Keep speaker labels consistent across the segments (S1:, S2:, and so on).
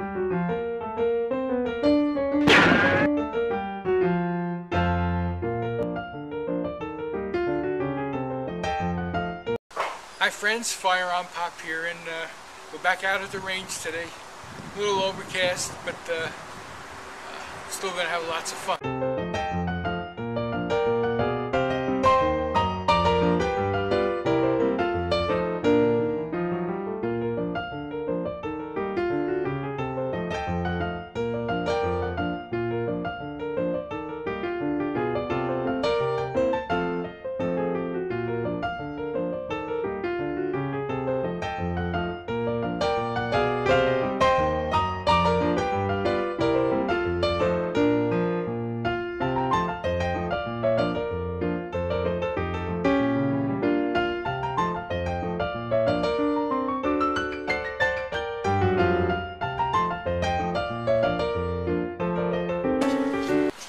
S1: Hi friends, Firearm Pop here and uh, we're back out at the range today. A little overcast, but uh, uh, still going to have lots of fun.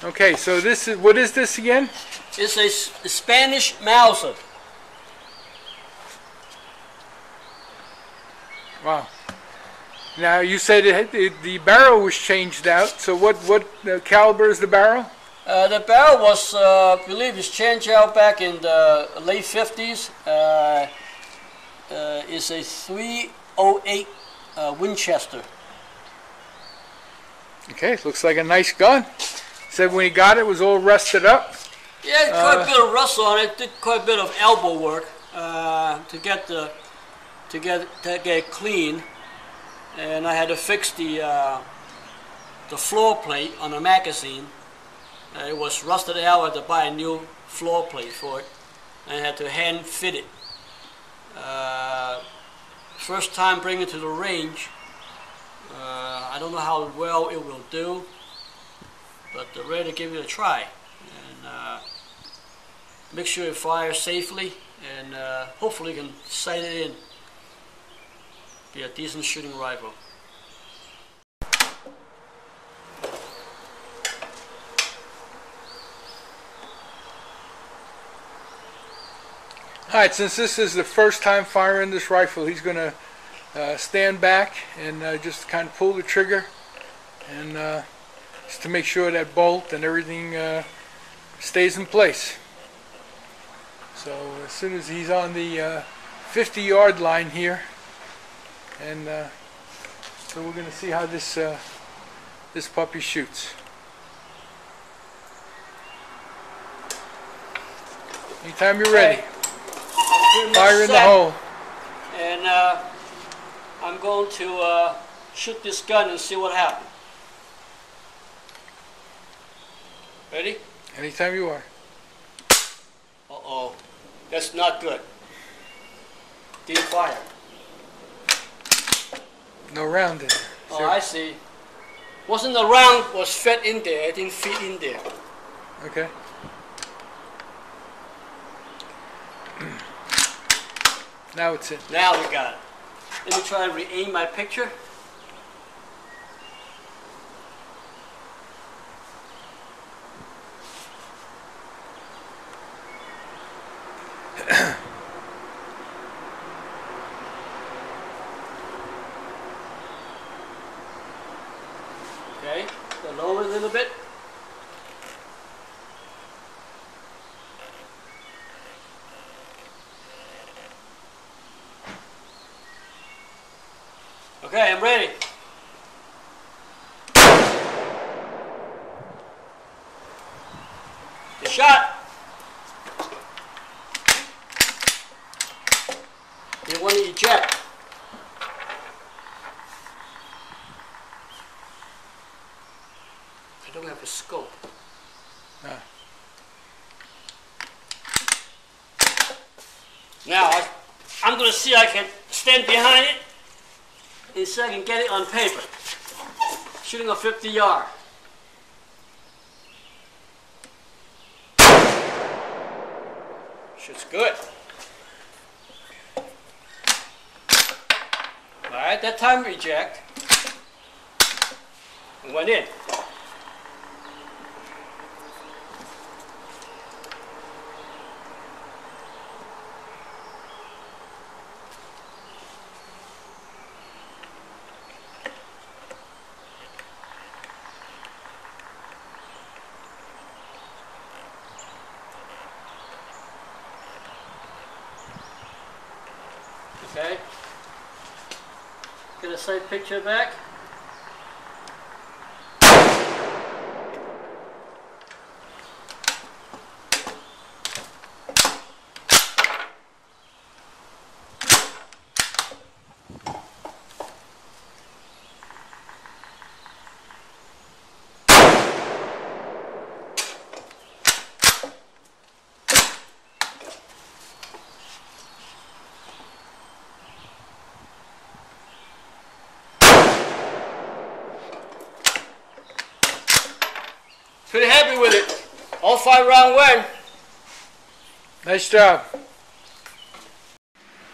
S1: Okay, so this is, what is this again?
S2: It's a Spanish Mauser.
S1: Wow. Now you said it, had- the, the barrel was changed out, so what, what uh, caliber is the barrel?
S2: Uh, the barrel was, uh, I believe, it's changed out back in the late 50s. Uh, uh, it's a 308 uh, Winchester.
S1: Okay, looks like a nice gun. Said when he got it, it was all rusted up.
S2: Yeah, quite
S1: Uh,
S2: a bit of rust on it. Did quite a bit of elbow work uh, to get the to get to get it clean, and I had to fix the uh, the floor plate on the magazine. Uh, it was rusted out. I had to buy a new floor plate for it, and I had to hand fit it. Uh, first time bringing it to the range. Uh, I don't know how well it will do, but uh, ready to give it a try. And uh, make sure you fire safely, and uh, hopefully you can sight it in. Be a decent shooting rifle.
S1: All right, since this is the first time firing this rifle, he's going to uh, stand back and uh, just kind of pull the trigger and uh, just to make sure that bolt and everything uh, stays in place. So as soon as he's on the uh, 50 yard line here, and uh, so we're going to see how this uh, this puppy shoots. Anytime you're ready, fire in the hole.
S2: And uh, I'm going to uh, shoot this gun and see what happens. Ready?
S1: Anytime you are.
S2: Uh-oh. That's not good. Didn't fire.
S1: No round in there.
S2: Oh, I see. Wasn't the round was fed in there. It didn't fit in there.
S1: Okay. now it's in.
S2: Now we got it. Let me try and re-aim my picture. Okay, lower a little bit. Okay, I'm ready. The shot. You want to eject. I don't have a scope.
S1: Ah.
S2: Now, I, I'm going to see I can stand behind it and see I can get it on paper. Shooting a 50 yard. Shoots good. Alright, that time reject. It went in. Side picture back. Pretty happy with it. All five round win.
S1: Nice job.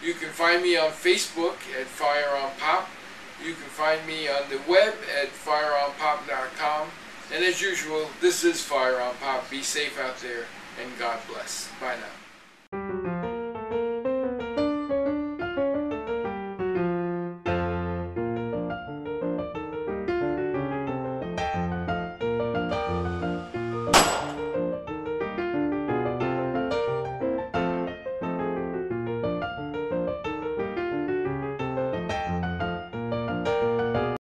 S1: You can find me on Facebook at Firearm Pop. You can find me on the web at firearmpop.com. And as usual, this is Firearm Pop. Be safe out there and God bless. Bye now.